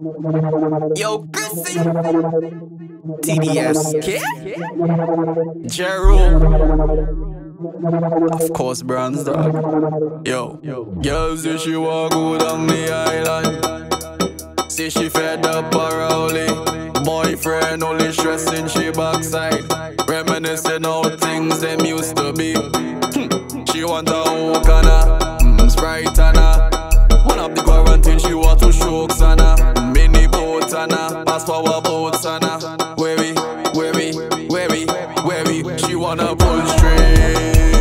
Yo, Chrissy! TDS, Jeru. Of course, Brands dog. Yo, girl say she walk go down the island. Say she fed up her only. Boyfriend only stressing she backside. Reminiscing all things them used to be. Hmm. she want a whole boat and a Fast power boats and a we, where we, where we, where we. She wanna pull string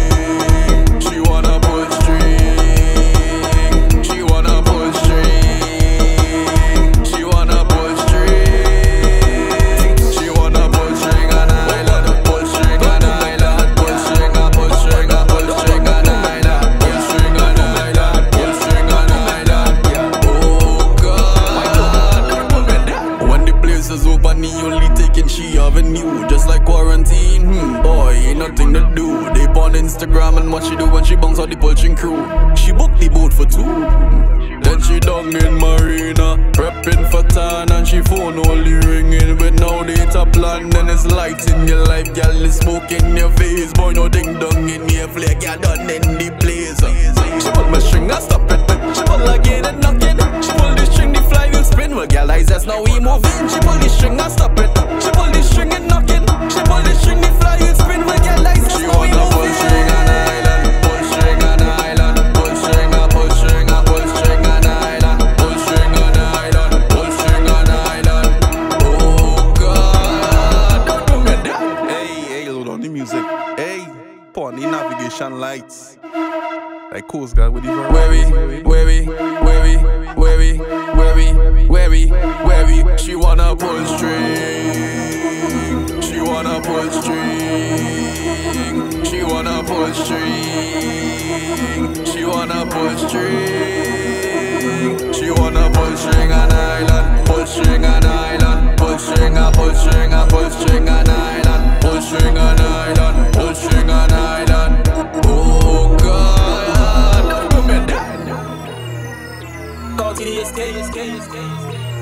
she avenue Just like quarantine, hmm, boy, ain't nothing to do. They on Instagram and what she do when she bounce out the pulching crew. She booked the boat for two. Then she down in Marina Prepping for tan and she phone only ringing With no data plan. Then it's light in your life Girl, it's smoke in your face. Boy, no ding dong in your flag Girl, done in the place. She pull my string, I stop it. She pull again and knocking She pull the string, the flywheel spin. Well, girl, eyes that's now we moving She pull the string, I stop it Hey, the navigation lights. Like Coast Guard with we, where we, where we, where we, where we She wanna pull string. She wanna pull string. She wanna pull string. She wanna pull string TDSK, SK, SK, SK.